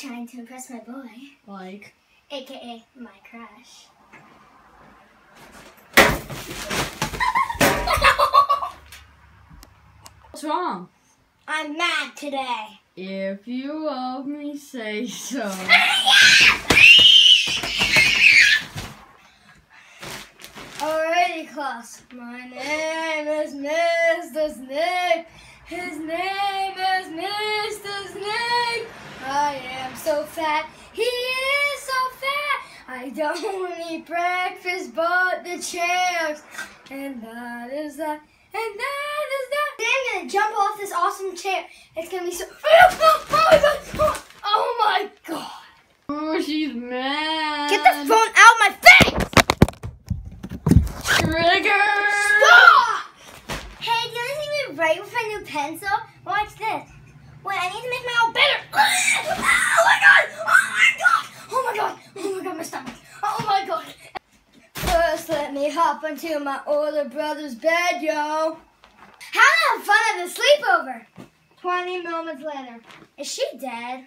Trying to impress my boy, Like, aka my crush. what's wrong? I'm mad today. If you love me, say so. Alrighty, class. My name is Mr. Snake. His name fat. He is so fat. I don't eat breakfast but the chips. And that is that. And that is that. Today I'm gonna jump off this awesome chair. It's gonna be so. Oh my god! Oh my god! Oh, she's mad. Get the phone out of my face! Trigger! Stop! Hey, do you want to see me write with my new pencil? Watch this. Wait, I need to make my own better. Oh my god! Oh my god! Oh my god! Oh my god, my stomach. Oh my god. First, let me hop into my older brother's bed, yo. How to have fun at the sleepover? 20 moments later. Is she dead?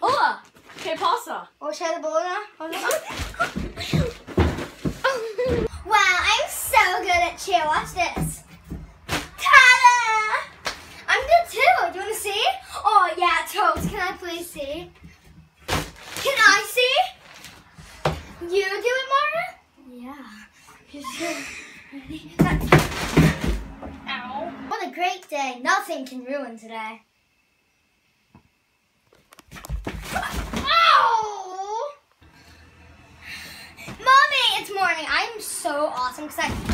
Hola! Que pasa? Oh, shut the balloon on. wow, I'm so good at cheer. Watch this. Ta-da! I'm good too. Do you want to see? Oh, yeah, Toast. Can I please see? Can I see? You do it, Mara? Yeah. Ow. What a great day. Nothing can ruin today. Ow! Mommy, it's morning. I'm so awesome because I